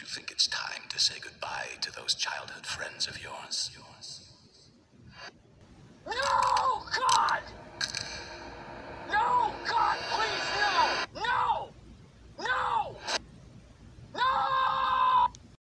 Do you think it's time to say goodbye to those childhood friends of yours? yours?